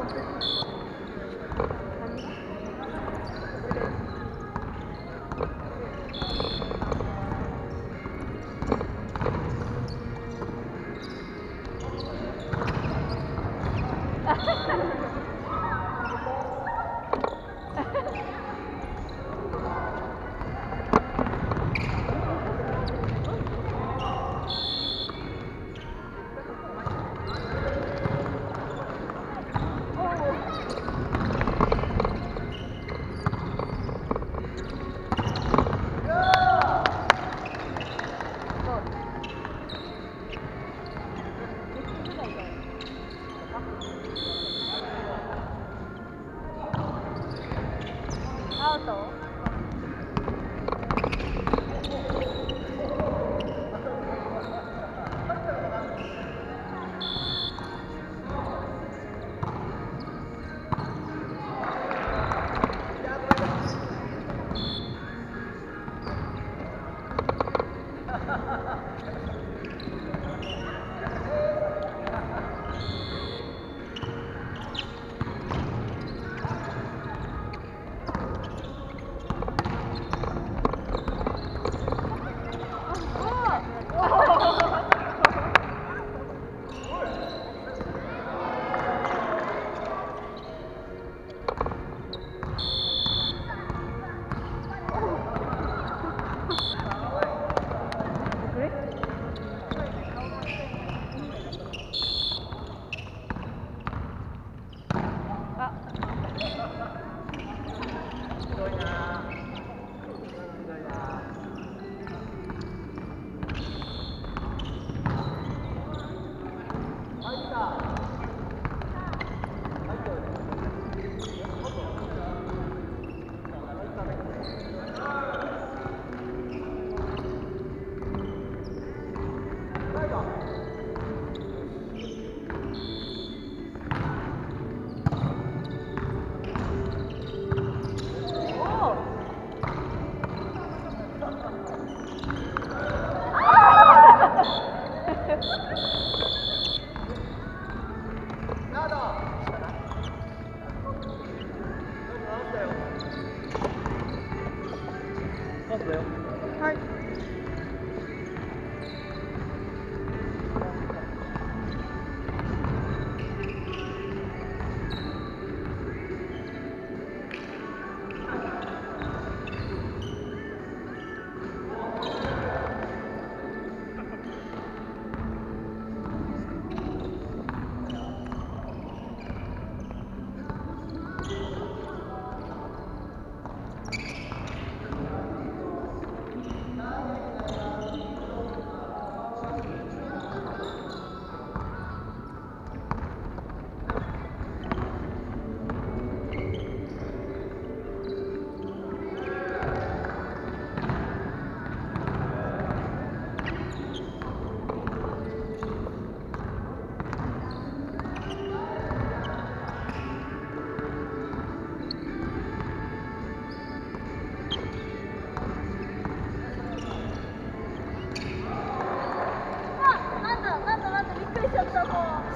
out. 嗨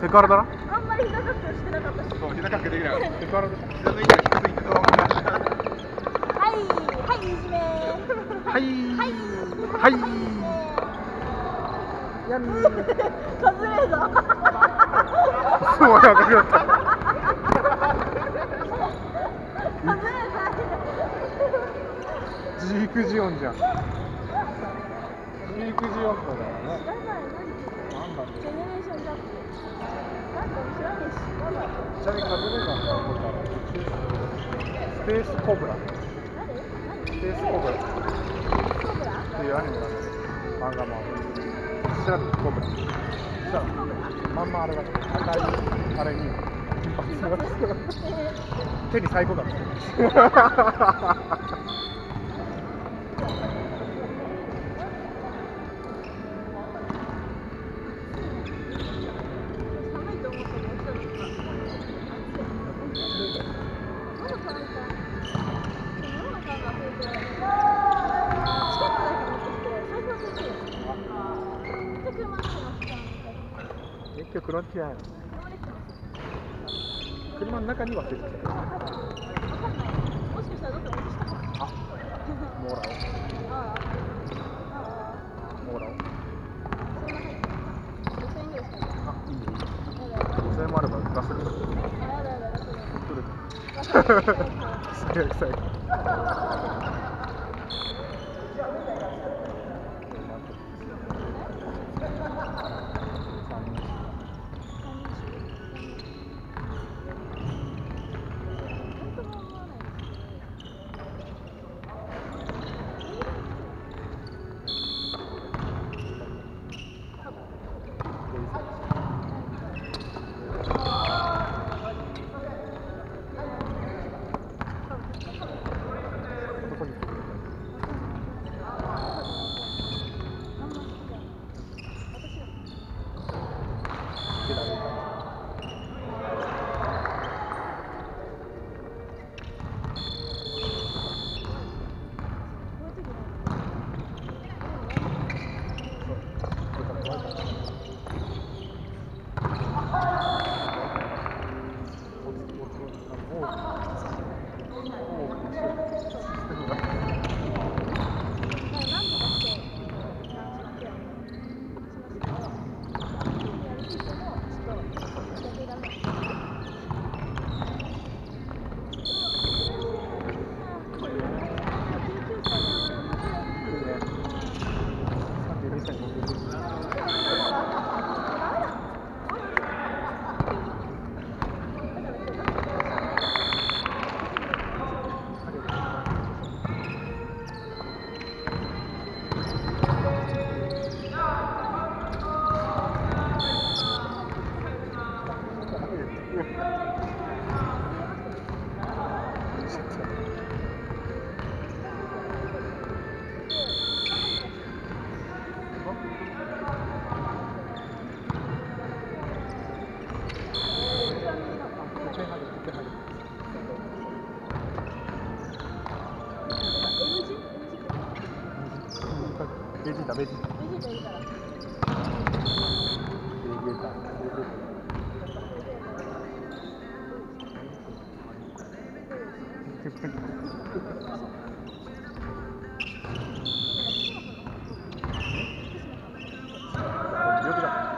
セクハラだな。あんまり膝かくしてなかったし。そう膝かけできない。セクハラだ膝の位置が低すぎてそのままはいはいいじめはいはい。はい。やんカズレーザーすごい赤くなった。カズレーザージークジオンじゃん。ジークジオンとだよね。知らない何なんだろう。ジェネレーションギャップちな。みにカズレーザーさんこれから。スペースコブラ。スペースコブラっていうアニメがある漫画も調べてコブラ。そしたらまんまあれが赤いあれに。金髪が手にサイコがついてる寒 ロンティアや車の中に忘れてた。もしかしたらどっかに落としたかもしれない。あモーラああ。ああ。オモーラオそんな入ってる。5000円ぐらいしかない。あいもあれば出せるあるすげえ臭い手だねそう。だから怖いベジータ、ベジータ。ベジータ。ベジータ。よくだ。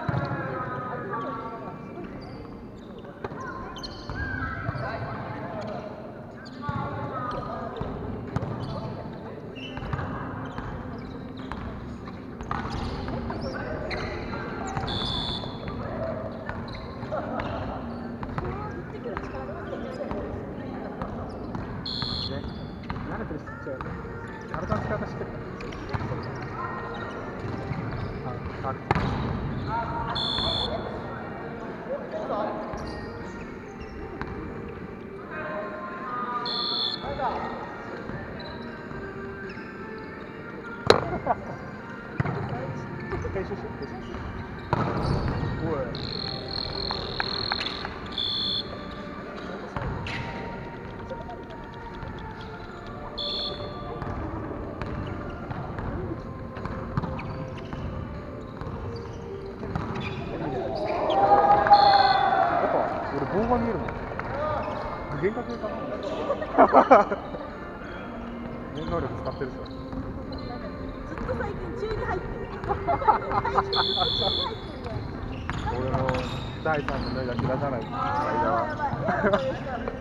ね、慣れてる人ちゃう。体の使い方知ってるあ、無限角かな。念能力使ってるでしょ。ずっと最近中に入ってる。俺の第三の目が開かない間あ